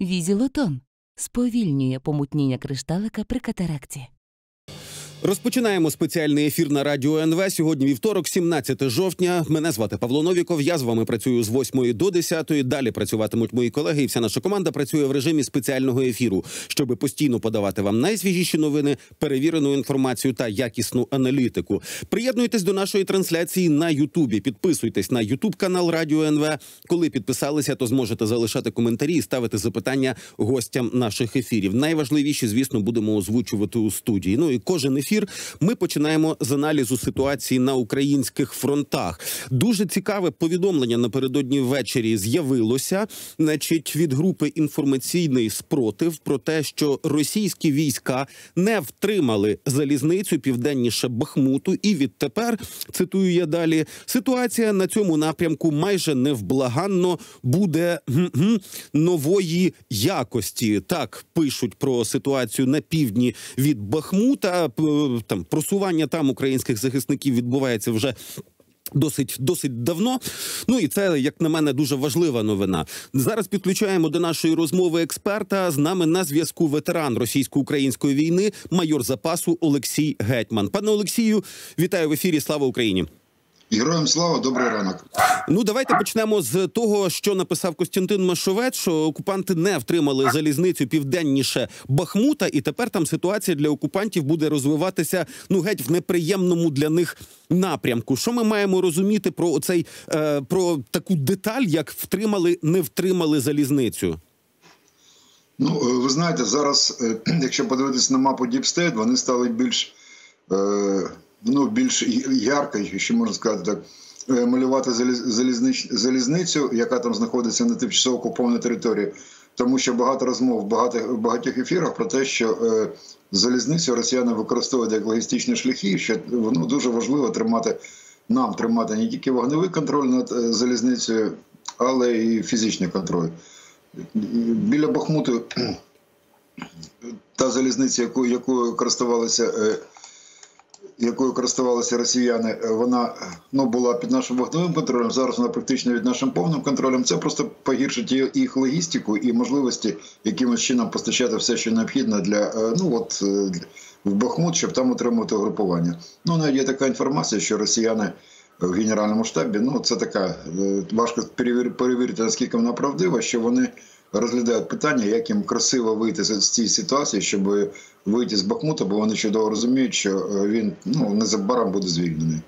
Візілотон сповільнює помутніння кришталика при катаракті. Розпочинаємо спеціальний ефір на радіо НВ. Сьогодні вівторок, 17 жовтня. Мене звати Павло Новіков. Я з вами працюю з 8 до 10. Далі працюватимуть мої колеги. І вся наша команда працює в режимі спеціального ефіру, щоб постійно подавати вам найсвіжіші новини, перевірену інформацію та якісну аналітику. Приєднуйтесь до нашої трансляції на Ютубі. Підписуйтесь на Ютуб канал Радіо НВ. Коли підписалися, то зможете залишати коментарі і ставити запитання гостям наших ефірів. Найважливіші, звісно, будемо озвучувати у студії. Ну і кожен ефір ми починаємо з аналізу ситуації на українських фронтах. Дуже цікаве повідомлення напередодні ввечері з'явилося, значить, від групи інформаційний спротив про те, що російські війська не втримали залізницю південніше Бахмуту, і відтепер цитую я далі: ситуація на цьому напрямку майже невблаганно буде нової якості. Так пишуть про ситуацію на півдні від Бахмута. Там просування там українських захисників відбувається вже. Досить досить давно. Ну і це, як на мене, дуже важлива новина. Зараз підключаємо до нашої розмови експерта. З нами на зв'язку ветеран російсько-української війни, майор запасу Олексій Гетьман. Пане Олексію, вітаю в ефірі. Слава Україні! Героям слава, добрий ранок. Ну давайте почнемо з того, що написав Костянтин Машовець, що окупанти не втримали залізницю південніше Бахмута, і тепер там ситуація для окупантів буде розвиватися ну геть в неприємному для них напрямку. Що ми маємо розуміти про оцей е, про таку деталь, як втримали, не втримали залізницю? Ну, е, ви знаєте, зараз, е, якщо подивитися на мапу State, вони стали більш е, ну, більш ярко, якщо можна сказати так, е, малювати заліз- залізницю, яка там знаходиться на тимчасово окупованій території. Тому що багато розмов в багатьох, в багатьох ефірах про те, що е, залізницю росіяни використовують як логістичні шляхи, що ну, дуже важливо тримати нам тримати не тільки вогневий контроль над е, залізницею, але і фізичний контроль. Біля Бахмуту та залізниця, якою, якою користувалися. е, Якою користувалися росіяни, е, вона ну була під нашим вогневим контролем. Зараз вона практично під нашим повним контролем. Це просто погіршить їх- логістику і можливості якимось чином постачати все, що необхідно для е, ну от е, в Бахмут, щоб там отримувати угрупування. Ну навіть є така інформація, що росіяни в генеральному штабі. Ну це така е, важко перевір- перевірити, наскільки вона правдива, що вони розглядають питання, як їм красиво вийти з цієї ситуації, щоб вийти з Бахмута, бо вони чудово розуміють, що е, він ну незабаром буде звільнений.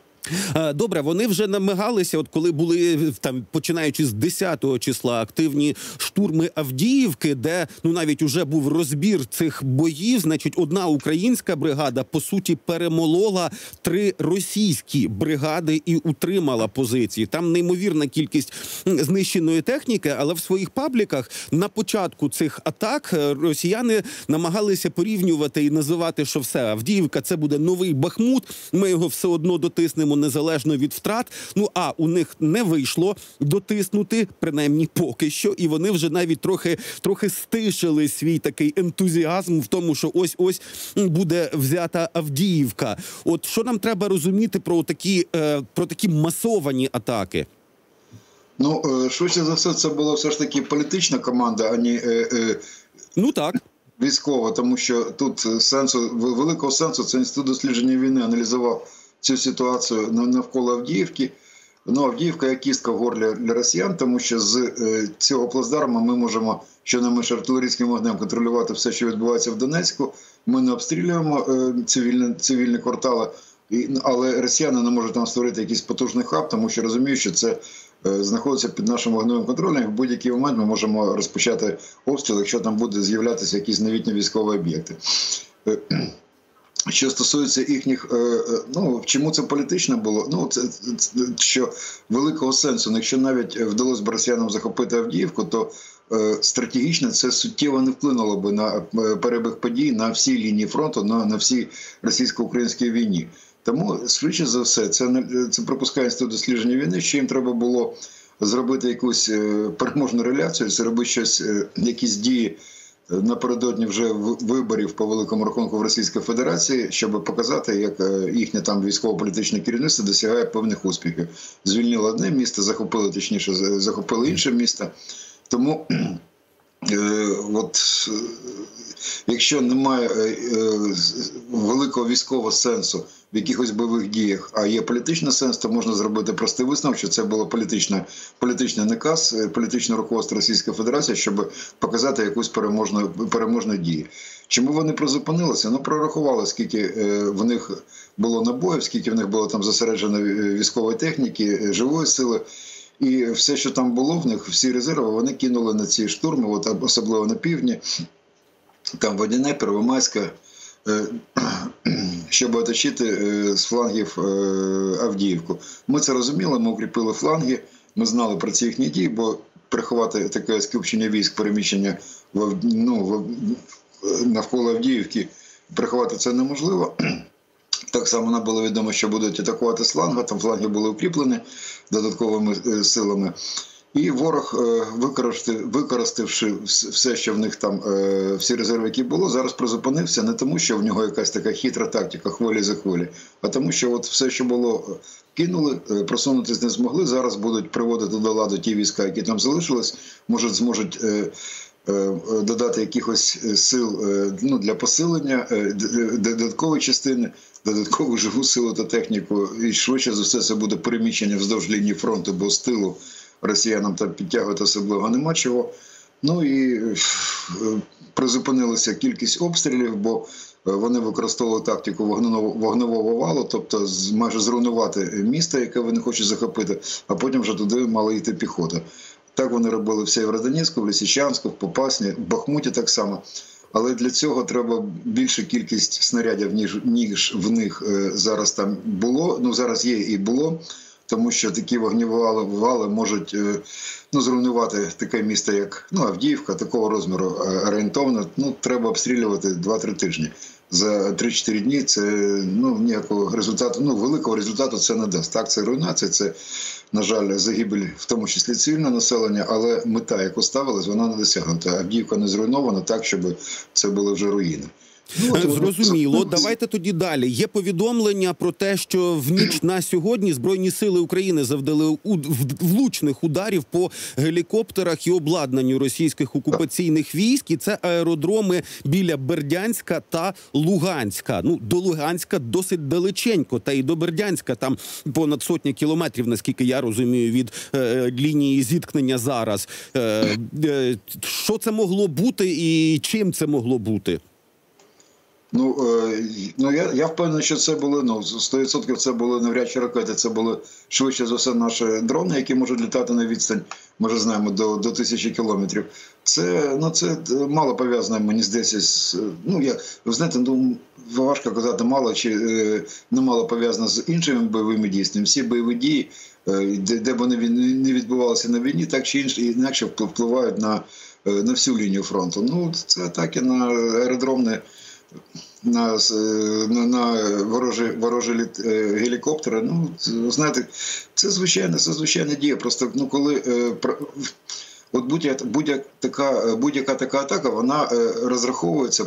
Е, Добре, вони вже намагалися, от коли були е, там, починаючи з 10 числа, активні штурми Авдіївки, де ну навіть уже був розбір цих боїв. Значить, одна українська бригада по суті перемолола три російські бригади і утримала позиції. Там неймовірна кількість знищеної техніки, але в своїх пабліках на початку цих атак е, росіяни намагалися порівнювати і називати, що все Авдіївка це буде новий Бахмут. Ми його все одно дотиснемо незалежно від втрат. Ну а у них не вийшло дотиснути, принаймні поки що, і вони вже навіть трохи трохи стишили свій такий ентузіазм в тому, що ось ось буде взята Авдіївка. От що нам треба розуміти про такі, е, про такі масовані атаки? Ну е, швидше за все, це була все ж таки політична команда, а не е, е, Ну так. військова, тому що тут сенсу великого сенсу це інститут дослідження війни аналізував цю ситуацію навколо Авдіївки. Ну, Авдіївка як кістка в горлі для росіян, тому що з е, цього плацдарма ми можемо щонайменше артилерійським вогнем контролювати все, що відбувається в Донецьку. Ми не обстрілюємо е, цивільні, цивільні квартали, але росіяни не можуть там створити якийсь потужний хаб, тому що розуміють, що це е, знаходиться під нашим вогневим контролем. В будь-який момент ми можемо розпочати обстріл, якщо там буде з'являтися якісь новітні військові об'єкти. Е, Що стосується їхніх, е, е, ну чому це політично було? Ну це, це- що великого сенсу. Ну, Якщо навіть вдалося б росіянам захопити Авдіївку, то е, стратегічно це суттєво не вплинуло би на е, перебіг подій на всій лінії фронту, на, на всій російсько-українській війні. Тому, швидше за все, це не- це пропускає інститут дослідження війни, що їм треба було зробити якусь е, переможну реляцію, зробити щось, е, якісь дії напередодні вже виборів по великому рахунку в Російській Федерації, щоб показати, як е, їхнє там військово-політичне керівництво досягає певних успіхів. Звільнило одне місто, захопили точніше, захопили інше місто. Тому от якщо немає великого військового сенсу в якихось бойових діях, а є політичний сенс, то можна зробити простий висновок, що це було політичне, політичний наказ, політичне руководство Російської Федерації, щоб показати якусь переможну переможну дію. Чому вони призупинилися? Ну прорахували, скільки в них було набоїв, скільки в них було там зосереджено військової техніки, живої сили. І все, що там було в них, всі резерви, вони кинули на ці штурми, от особливо на півдні, там Водяне, Первомайська, щоб оточити з флангів Авдіївку. Ми це розуміли, ми укріпили фланги, ми знали про ці їхні дії, бо приховати таке скупчення військ, переміщення в, ну, в, навколо Авдіївки, приховати це неможливо. Так само нам було відомо, що будуть атакувати з фланга, там фланги були укріплені додатковими силами. І ворог, використавши все, що в них там, всі резерви, які було, зараз призупинився не тому, що в нього якась така хитра тактика хвилі за хвилі, а тому, що от все, що було, кинули, просунутися не змогли. Зараз будуть приводити до ладу ті війська, які там залишились, може зможуть. Додати якихось сил ну, для посилення додаткової частини, додаткову живу силу та техніку, і швидше за все це буде переміщення вздовж лінії фронту, бо з тилу росіянам там підтягувати особливо нема чого. Ну і призупинилася кількість обстрілів, бо вони використовували тактику вогневого валу, тобто майже зруйнувати місто, яке вони хочуть захопити, а потім вже туди мала йти піхота. Так вони робили в Сєвєродонецьку, в Лисичанську, в Попасні, в Бахмуті так само. Але для цього треба більша кількість снарядів, ніж ніж в них зараз там було. Ну зараз є і було, тому що такі вогнівали вали можуть ну, зруйнувати таке місто, як ну, Авдіївка, такого розміру орієнтовно. Ну, треба обстрілювати 2-3 тижні. За 3-4 дні це ну ніякого результату, ну великого результату це не дасть. Так, це руйнація, це на жаль, загибель, в тому числі цивільне населення, але мета, яку ставилась, вона не досягнута. Авдіївка не зруйнована так, щоб це були вже руїни. Ну, Зрозуміло, давайте тоді далі. Є повідомлення про те, що в ніч на сьогодні збройні сили України завдали влучних ударів по гелікоптерах і обладнанню російських окупаційних військ. І це аеродроми біля Бердянська та Луганська. Ну до Луганська досить далеченько, та і до Бердянська там понад сотні кілометрів, наскільки я розумію, від е, лінії зіткнення зараз. Е, е, Що це могло бути, і чим це могло бути? Ну ну я я впевнений, що це були ну 100% це були навряд чи ракети. Це були швидше за все наші дрони, які можуть літати на відстань. Ми вже знаємо до до тисячі кілометрів. Це ну це мало пов'язане, мені здається, з ну я ви знаєте, ну важко казати мало чи е, не мало пов'язано з іншими бойовими дійсними. Всі бойові дії, е, де, де вони не відбувалися на війні, так чи інше інакше впливають на, на всю лінію фронту. Ну це атаки на аеродромне на на, на ворожі ворожі гелікоптери. Ну знаєте, це звичайно, це звичайна дія. Просто ну коли от будь-яка будь така будь-яка така атака, вона розраховується,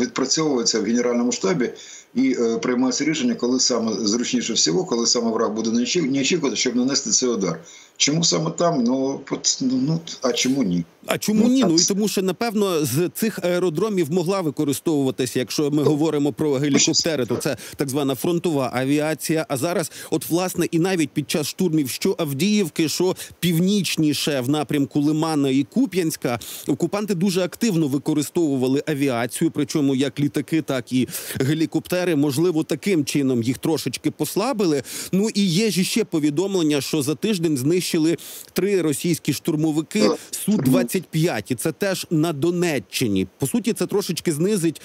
відпрацьовується в генеральному штабі і приймається рішення, коли саме зручніше всього, коли саме враг буде не очікувати, щоб нанести цей удар. Чому саме там? Ну ну а чому ні? А чому ну, ні? Ну і тому, що напевно з цих аеродромів могла використовуватися, якщо ми говоримо про гелікоптери, то це так звана фронтова авіація. А зараз, от власне, і навіть під час штурмів, що Авдіївки, що північніше в напрямку Лимана і Куп'янська, окупанти дуже активно використовували авіацію, причому як літаки, так і гелікоптери. Можливо, таким чином їх трошечки послабили. Ну і є ж ще повідомлення, що за тиждень знищили три російські штурмовики су 20 25, і це теж на Донеччині. По суті, це трошечки знизить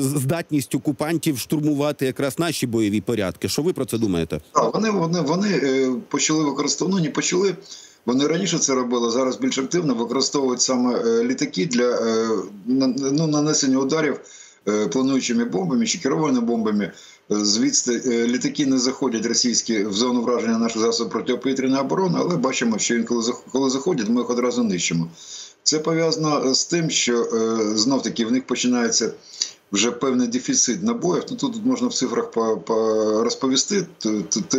здатність окупантів штурмувати якраз наші бойові порядки. Що ви про це думаєте? Вони вони вони е, почали використовувати, не почали. Вони раніше це робили зараз більш активно використовують саме е, літаки для е, ну, нанесення ударів плануючими бомбами чи керованими бомбами. Звідси літаки не заходять російські в зону враження нашого засобу протиповітряної оборони, але бачимо, що він коли заходять, ми їх одразу нищимо. Це пов'язано з тим, що знов таки в них починається вже певний дефіцит набоїв. Ну тут можна в цифрах по, по розповісти.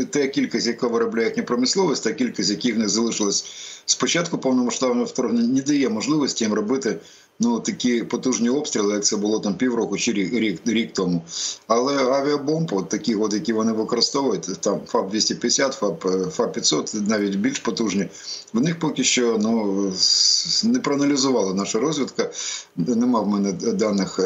Та кількість, яка виробляє їхня промисловість, та кількість, яких в них залишилось спочатку повномасштабного вторгнення, не дає можливості їм робити ну такі потужні обстріли, як це було там півроку чи рік рік, рік тому. Але авіабомб, от такі, от, які вони використовують, там ФАП 250 ФАП ФАП 500 навіть більш потужні. В них поки що ну не проаналізувала наша розвідка. Нема в мене даних.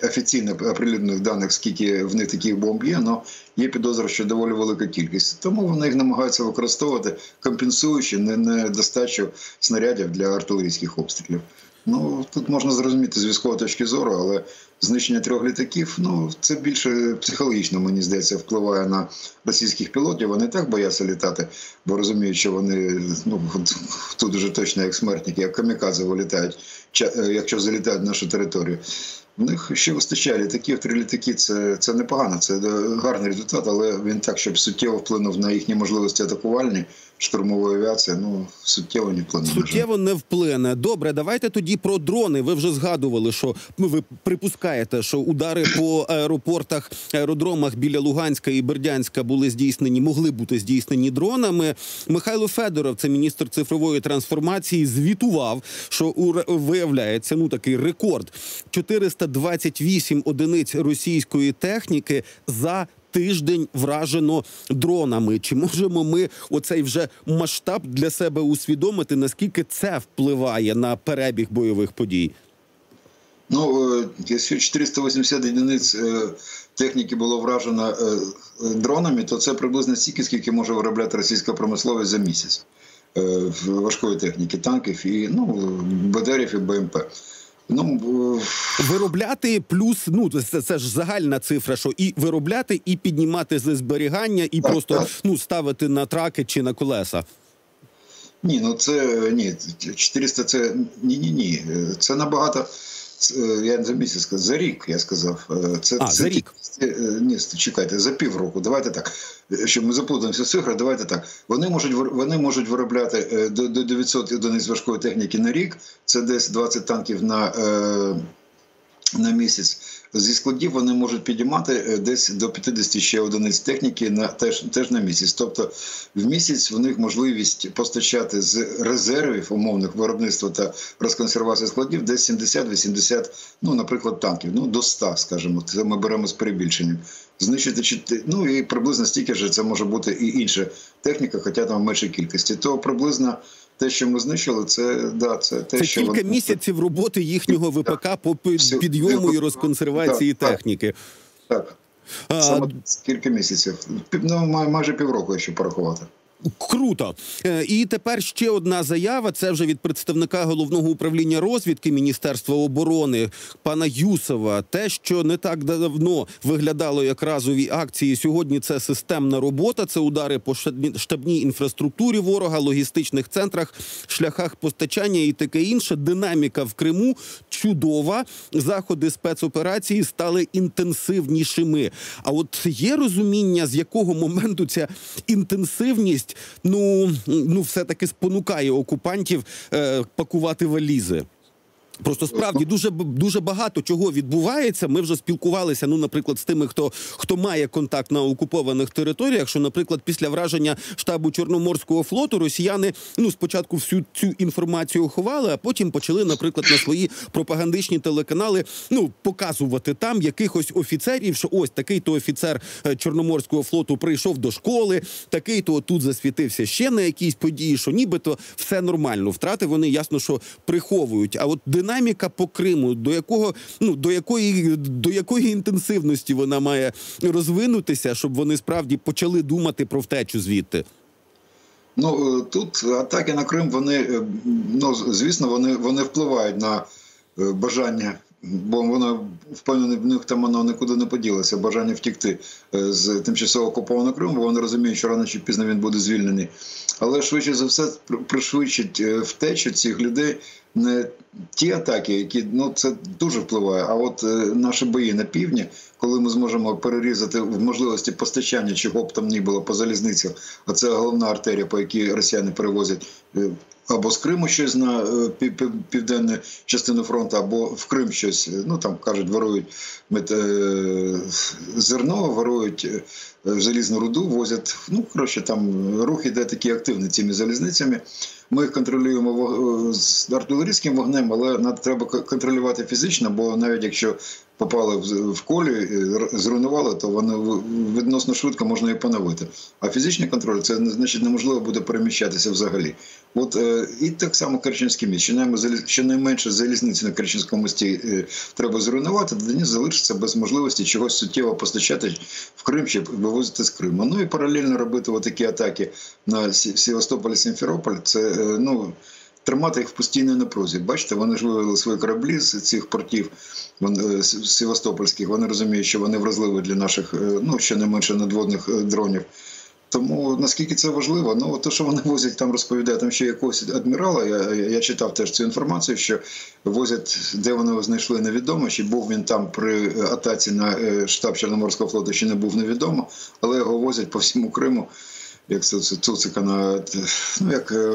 Е, офіційно оприлюднених даних, скільки в них таких бомб є, але є підозра, що доволі велика кількість. Тому вони їх намагаються використовувати, компенсуючи недостачу снарядів для артилерійських обстрілів. Ну тут можна зрозуміти з військової точки зору, але знищення трьох літаків ну це більше психологічно, мені здається, впливає на російських пілотів. Вони так бояться літати, бо розуміють, що вони ну тут вже точно як смертники, як камікадзе вилітають, якщо залітають в нашу територію. В них ще вистачає літаків, три літаки це це непогано, це гарний результат, але він так, щоб суттєво вплинув на їхні можливості атакувальні штурмової авіації. Ну суттєво не вплине. Суттєво не вплине. Добре, давайте тоді про дрони. Ви вже згадували, що ну, ви припускаєте, що удари по аеропортах, аеродромах біля Луганська і Бердянська були здійснені, могли бути здійснені дронами. Михайло Федоров, це міністр цифрової трансформації, звітував, що виявляється ну такий рекорд: 428 одиниць російської техніки за тиждень вражено дронами. Чи можемо ми оцей вже масштаб для себе усвідомити? Наскільки це впливає на перебіг бойових подій? Ну е, якщо 480 одиниць е, техніки було вражено е, дронами, то це приблизно стільки, скільки може виробляти російська промисловість за місяць важкої техніки, танків і ну БТРів і БМП. Ну виробляти плюс, ну це, це ж загальна цифра, що і виробляти, і піднімати з зберігання, і так, просто так. ну ставити на траки чи на колеса. Ні, ну це ні, 400 це ні, ні, ні. Це набагато. Е, я за місяць сказав, за рік я сказав. Е, це а, це за рік. Е, ні, чекайте, за півроку. Давайте так. Щоб ми заплутаємося цифри, давайте так. Вони можуть вони можуть виробляти до до 900 одиниць важкої техніки на рік. Це десь 20 танків на, на місяць зі складів вони можуть підіймати е, десь до 50 ще одиниць техніки на теж теж на місяць. Тобто в місяць в них можливість постачати з резервів умовних виробництва та розконсервації складів десь 70-80, ну наприклад, танків. Ну до 100, скажімо. Це ми беремо з перебільшенням. Знищити ну і приблизно стільки ж це може бути і інша техніка, хоча там менше кількості. То приблизно те, що ми знищили, це да, це те, це що кілька вони... місяців роботи їхнього ВПК по підйому і розконсервації так, техніки. Так, так. Саме кілька місяців. Ну, майже півроку, якщо порахувати. Круто, е, і тепер ще одна заява. Це вже від представника головного управління розвідки Міністерства оборони пана Юсова. Те, що не так давно виглядало як разові акції. Сьогодні це системна робота. Це удари по штабній інфраструктурі ворога, логістичних центрах, шляхах постачання і таке інше. Динаміка в Криму чудова. Заходи спецоперації стали інтенсивнішими. А от є розуміння, з якого моменту ця інтенсивність ну ну все таки спонукає окупантів е, пакувати валізи. Просто справді дуже дуже багато чого відбувається. Ми вже спілкувалися. Ну, наприклад, з тими, хто хто має контакт на окупованих територіях. Що, наприклад, після враження штабу Чорноморського флоту росіяни ну спочатку всю цю інформацію ховали, а потім почали, наприклад, на свої пропагандичні телеканали ну показувати там якихось офіцерів, що ось такий то офіцер е, Чорноморського флоту прийшов до школи, такий то тут засвітився ще на якійсь події, що нібито все нормально. Втрати вони ясно, що приховують. А от динаміка по Криму, до якого ну до якої до якої інтенсивності вона має розвинутися, щоб вони справді почали думати про втечу звідти? Ну е, тут атаки на Крим, вони е, ну звісно, вони вони впливають на е, бажання. Бо воно впевнений, в них там воно нікуди не поділося. Бажання втікти з тимчасово окупованого Криму, бо вони розуміють, що рано чи пізно він буде звільнений. Але швидше за все пришвидшить втечу цих людей не ті атаки, які ну це дуже впливає. А от е, наші бої на півдні, коли ми зможемо перерізати в можливості постачання, чого б там ні було по залізницях, а це головна артерія, по якій росіяни перевозять е, або з Криму щось на е, пів- пів- південну частину фронту, або в Крим щось. е, Ну там кажуть, ворують е, зерно, ворують е, залізну руду, возять. Ну коротше, там рух іде такий активний цими залізницями. Ми їх контролюємо з артилерійським вогнем, але треба контролювати фізично, бо навіть якщо попали в, колі, е, зруйнували, то вони відносно швидко можна і поновити. А фізичний контроль це значить неможливо буде переміщатися взагалі. От е, і так само Керченський міст. Щонайменше, заліз- залізниці на Керченському мості е, треба зруйнувати, то Донець залишиться без можливості чогось суттєво постачати в Крим чи вивозити з Криму. Ну і паралельно робити такі атаки на Севастополь, Сімферополь. Це е, ну. Тримати їх в постійній напрузі. Бачите, вони ж вивели свої кораблі з цих портів вони, е, севастопольських. Вони розуміють, що вони вразливі для наших, ну ще не менше надводних е, дронів. Тому наскільки це важливо, ну те, що вони возять, там розповідає, там ще якогось адмірала. Я, я читав теж цю інформацію, що возять, де вони його знайшли, невідомо. Чи був він там при атаці на е, штаб Чорноморського флоту, чи не був невідомо, але його возять по всьому Криму. Як Цуцика на ну як е.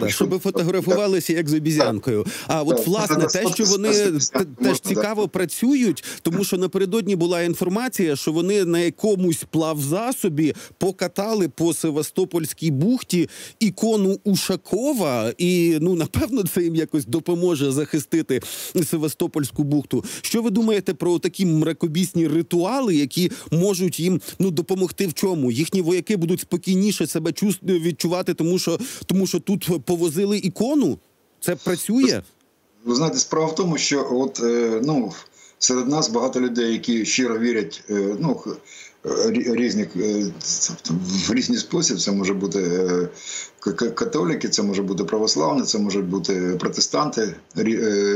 Да, щоб фотографувалися як з обізянкою. А от власне те, що 100 вони 150 те- можна, теж цікаво працюють, тому що напередодні була інформація, що вони на якомусь плавзасобі покатали по Севастопольській бухті ікону Ушакова, і ну напевно це їм якось допоможе захистити Севастопольську бухту. Що ви думаєте про такі мракобісні ритуали, які можуть їм ну допомогти в чому? Їхні вояки будуть спокійніше себе чувс- відчувати, тому що тому що тут повозили ікону. Це працює. Ви знаєте, справа в тому, що от е, ну серед нас багато людей, які щиро вірять, е, ну е, тобто, в різний спосіб. Це може бути к- к- католики, це може бути православні, це можуть бути протестанти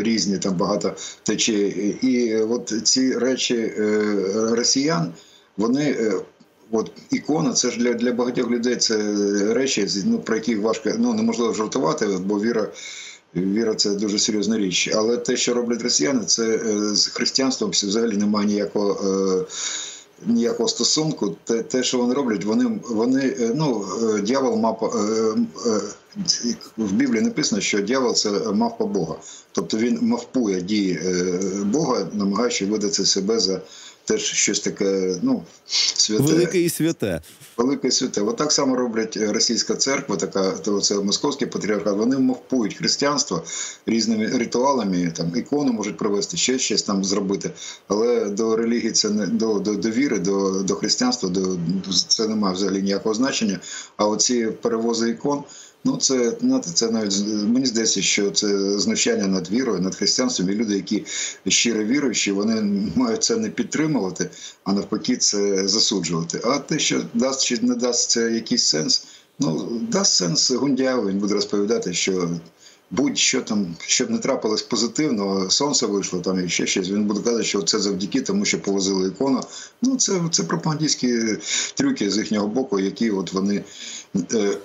різні, там багато течій. І от ці речі росіян, вони. От ікона, це ж для, для багатьох людей це речі, ну, про які важко ну, неможливо жартувати, бо віра Віра це дуже серйозна річ. Але те, що роблять росіяни, це е, з християнством взагалі немає ніякого. Е, Ніякого стосунку, те, те, що вони роблять, вони вони е, ну дьявол мапа в Біблії написано, що дьявол це мавпа Бога, тобто він мавпує дії Бога, намагаючись видати себе за теж щось таке, ну святе. Велике і святе. Велике і святе. От так само роблять російська церква, така то це московський патріархат. Вони мовпують християнство різними ритуалами, там ікону можуть провести, ще щось там зробити. Але до релігії це не до, до, до віри, до, до християнства, до це не має взагалі ніякого значення. А оці перевози ікон. Ну, це знаєте, це навіть мені здається, що це знущання над вірою, над християнством. І люди, які щиро віруючі, вони мають це не підтримувати, а навпаки, це засуджувати. А те, що дасть чи не дасть це якийсь сенс, ну дасть сенс Гундяєву, він буде розповідати, що. Будь-що там, щоб не трапилось позитивного, сонце вийшло там і ще щось. Він буде казати, що це завдяки тому, що повозили ікону. Ну це, це пропагандистські трюки з їхнього боку, які от вони е,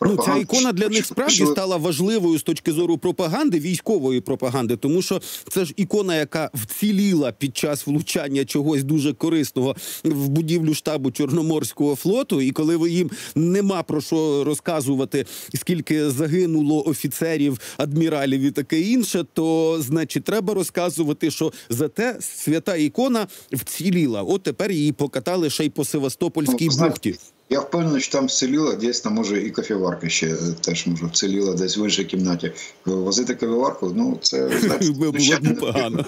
Ну, ця ікона для них справді стала важливою з точки зору пропаганди, військової пропаганди, тому що це ж ікона, яка вціліла під час влучання чогось дуже корисного в будівлю штабу Чорноморського флоту. І коли ви їм нема про що розказувати, скільки загинуло офіцерів, адміралів і таке інше, то значить треба розказувати, що зате свята ікона вціліла. От тепер її покатали ще й по Севастопольській Ну, бухті. Я впевнений, що там вціліла, десь там може і кофеварка ще теж може вціліла десь в іншій кімнаті. Возити кофеварку, ну це значить, Було б непогано.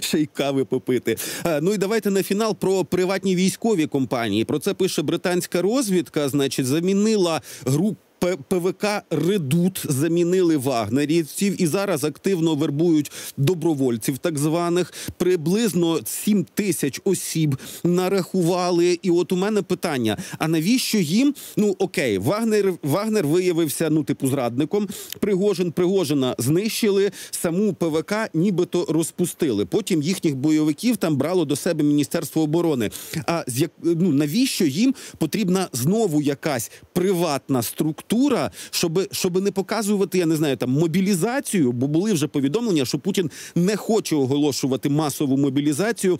Ще й кави попити. Е, Ну і давайте на фінал про приватні військові компанії. Про це пише британська розвідка. Значить, замінила групу. ПВК Редут замінили вагнерівців і зараз активно вербують добровольців, так званих приблизно 7 тисяч осіб нарахували. І от у мене питання: а навіщо їм? Ну окей, Вагнер Вагнер виявився ну типу зрадником. Пригожин Пригожина знищили саму ПВК, нібито розпустили. Потім їхніх бойовиків там брало до себе Міністерство оборони. А з як ну навіщо їм потрібна знову якась приватна структура, щоб, щоб не показувати, я не знаю, там мобілізацію, бо були вже повідомлення, що Путін не хоче оголошувати масову мобілізацію.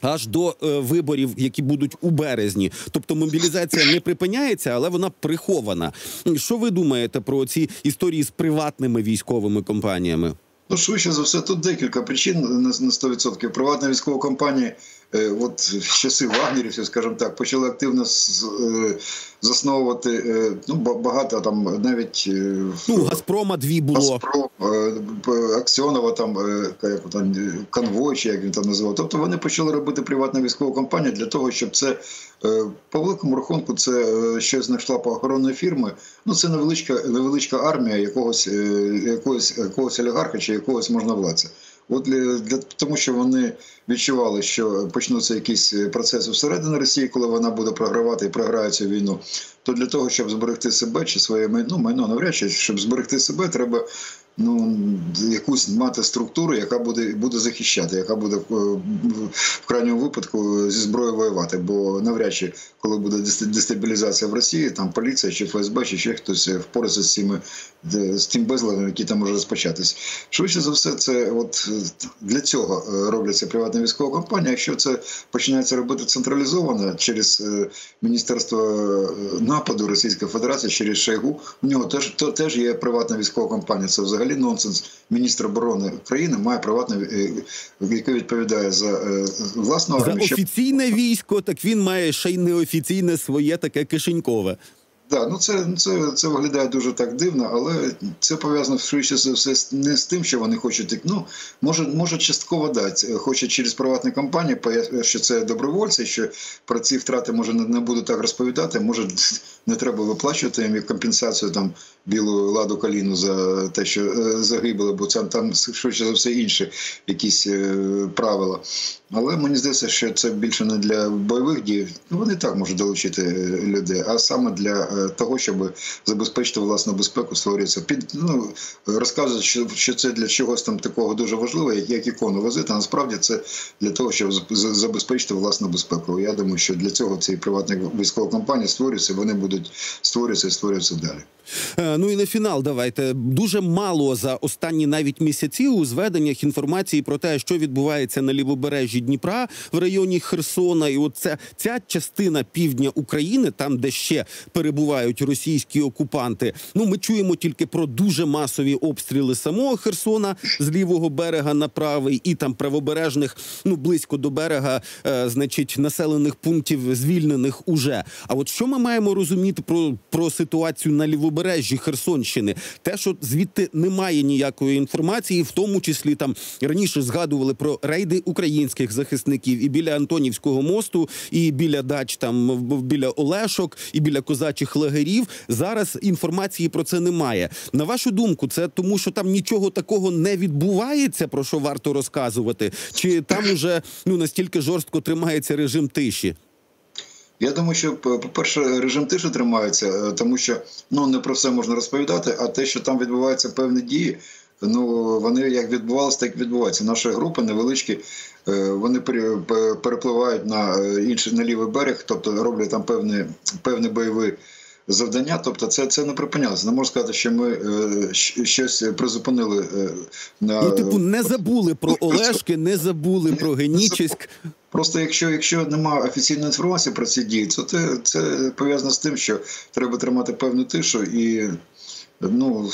аж до е, виборів, які будуть у березні. Тобто мобілізація не припиняється, але вона прихована. Що ви думаєте про ці історії з приватними військовими компаніями? Ну, швидше за все, тут декілька причин на на 100%. Приватна військова компанія, от з часи Вагнерівців, скажімо так, почали активно е, засновувати е, ну, ба- багато там навіть е, Ну, Газпрома дві було. Газпром, е, Аксьонова, там, е, як там е, конвой, чи як він там називав. Тобто вони почали робити приватну військову компанію для того, щоб це е, по великому рахунку, це е, щось знайшла по охоронної фірми. Ну це невеличка невеличка армія якогось е, якогось якогось олігарха чи якогось можновладця. От для, тому, що вони відчували, що почнуться якісь е, процеси всередині Росії, коли вона буде програвати і програє цю війну, то для того, щоб зберегти себе чи своє майно, ну, майно навряд чи щоб зберегти себе, треба ну, якусь мати структуру, яка буде, буде захищати, яка буде е, в крайньому випадку зі зброєю воювати. Бо навряд чи, коли буде дестабілізація в Росії, там поліція чи ФСБ, чи ще хтось е, впорається з цими з тим безладом, який там може розпочатись. Швидше за все, це от е, для цього робляться приватна військова компанія. Якщо це починається робити централізовано через Міністерство нападу Російської Федерації, через Шойгу, у нього теж то теж є приватна військова компанія. Це взагалі нонсенс. Міністр оборони країни має приватне, е, яке відповідає за власного власну армію. офіційне військо, так він має ще й неофіційне своє таке кишенькове. Да, ну це, це, це виглядає дуже так дивно, але це пов'язано швидше за все не з тим, що вони хочуть. Ну може, може частково дати. Хочуть через приватні компанії, що це добровольці, що про ці втрати може не, буду так розповідати. Може не треба виплачувати їм компенсацію там білу ладу каліну за те, що е, загибли, бо це там швидше за все інші якісь е, правила. Але мені здається, що це більше не для бойових дій. Ну вони так можуть долучити людей, а саме для е, того, щоб забезпечити власну безпеку, створюється під ну розказують, що, що це для чогось там такого дуже важливого, як, як ікону возити. Насправді це для того, щоб забезпечити власну безпеку. Я думаю, що для цього ці приватні військові компанії створюються, вони будуть створюватися і створюватися далі. Е, Ну і на фінал давайте дуже мало за останні навіть місяці у зведеннях інформації про те, що відбувається на лівобережжі Дніпра в районі Херсона. І от ця, ця частина півдня України, там де ще перебувають російські окупанти. Ну ми чуємо тільки про дуже масові обстріли самого Херсона з лівого берега на правий і там правобережних, ну близько до берега, е, значить, населених пунктів звільнених уже. А от що ми маємо розуміти про, про ситуацію на лівобережжі Херсонщини? Те, що звідти немає ніякої інформації, в тому числі там раніше згадували про рейди українських захисників і біля Антонівського мосту, і біля дач там біля Олешок, і біля козачих лагерів. Зараз інформації про це немає. На вашу думку, це тому, що там нічого такого не відбувається, про що варто розказувати, чи там уже ну настільки жорстко тримається режим тиші? Я думаю, що по- по-перше, режим тиші тримається, е, тому що ну не про все можна розповідати, а те, що там відбуваються певні дії, ну вони як відбувалися, так і відбуваються. Наші групи невеличкі, е, вони пере- перепливають на е, інший на лівий берег, тобто роблять там певні певні бойові. Завдання, тобто це, це не припинялося. Не можу сказати, що ми е, щось призупинили е, на Ну, типу, не забули про Олешки, не забули про Генічеськ. Просто якщо, якщо немає офіційної інформації про ці дії, то це, це пов'язано з тим, що треба тримати певну тишу і ну,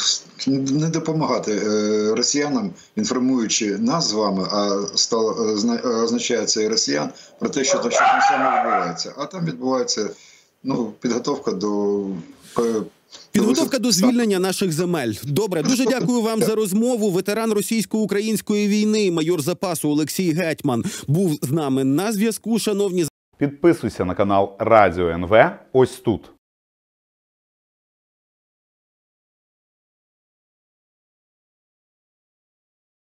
не допомагати е, росіянам, інформуючи нас з вами, а стало е, е, означає це і росіян про те, що, там- що там саме відбувається. А там відбувається ну, підготовка до Підготовка до звільнення наших земель. Добре, дуже дякую вам за розмову. Ветеран російсько-української війни, майор запасу Олексій Гетьман був з нами на зв'язку. Шановні Підписуйся на канал Радіо НВ ось тут.